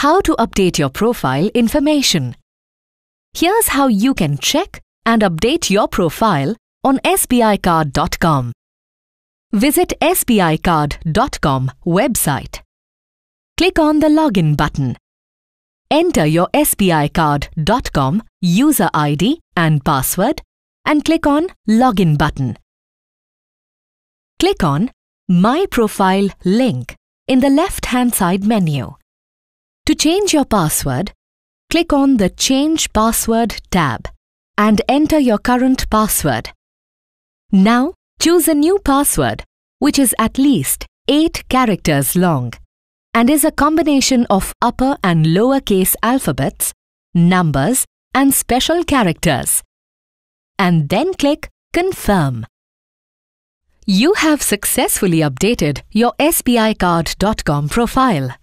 how to update your profile information. Here's how you can check and update your profile on sbicard.com. Visit sbicard.com website. Click on the login button. Enter your sbicard.com user ID and password and click on login button. Click on My Profile link in the left-hand side menu. To change your password, click on the Change Password tab and enter your current password. Now, choose a new password which is at least 8 characters long and is a combination of upper and lowercase alphabets, numbers and special characters. And then click Confirm. You have successfully updated your sbicard.com profile.